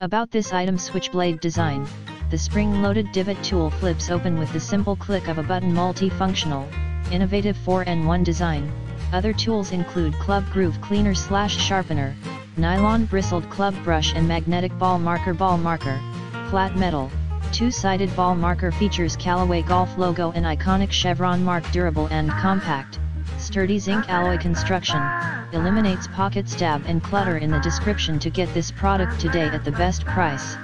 About this item switchblade design, the spring-loaded divot tool flips open with the simple click of a button multifunctional, innovative 4-in-1 design. Other tools include club groove cleaner slash sharpener, nylon bristled club brush and magnetic ball marker ball marker, flat metal, two-sided ball marker features Callaway Golf logo and iconic chevron mark durable and compact, sturdy zinc alloy construction, eliminates pocket stab and clutter in the description to get this product today at the best price.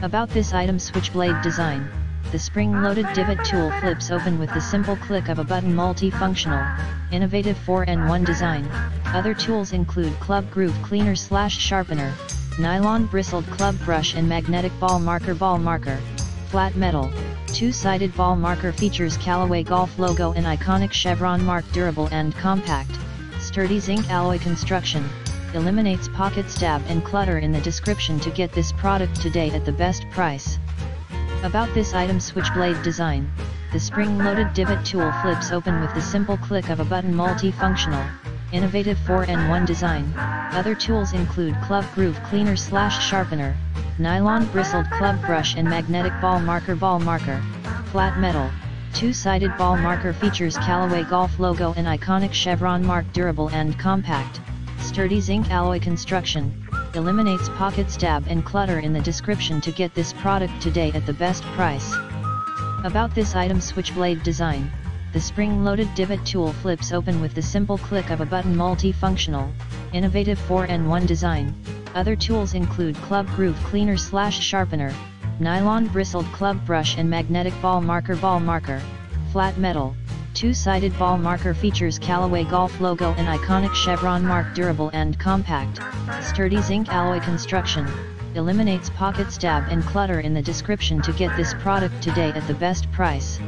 About this item switchblade design, the spring-loaded divot tool flips open with the simple click of a button multifunctional, innovative 4-in-1 design. Other tools include club groove cleaner slash sharpener, nylon bristled club brush and magnetic ball marker ball marker, flat metal, two-sided ball marker features Callaway Golf logo and iconic chevron mark durable and compact, sturdy zinc alloy construction, eliminates pocket stab and clutter in the description to get this product today at the best price. About this item switchblade design, the spring-loaded divot tool flips open with the simple click of a button multifunctional, innovative 4-in-1 design. Other tools include club groove cleaner slash sharpener, nylon bristled club brush and magnetic ball marker ball marker, flat metal, two-sided ball marker features Callaway Golf logo and iconic chevron mark durable and compact, sturdy zinc alloy construction, eliminates pocket stab and clutter in the description to get this product today at the best price. About this item switchblade design, the spring-loaded divot tool flips open with the simple click of a button multifunctional, innovative 4-in-1 design. Other tools include club groove cleaner slash sharpener, nylon bristled club brush and magnetic ball marker ball marker, flat metal, two-sided ball marker features Callaway Golf logo and iconic chevron mark durable and compact, sturdy zinc alloy construction, eliminates pocket stab and clutter in the description to get this product today at the best price.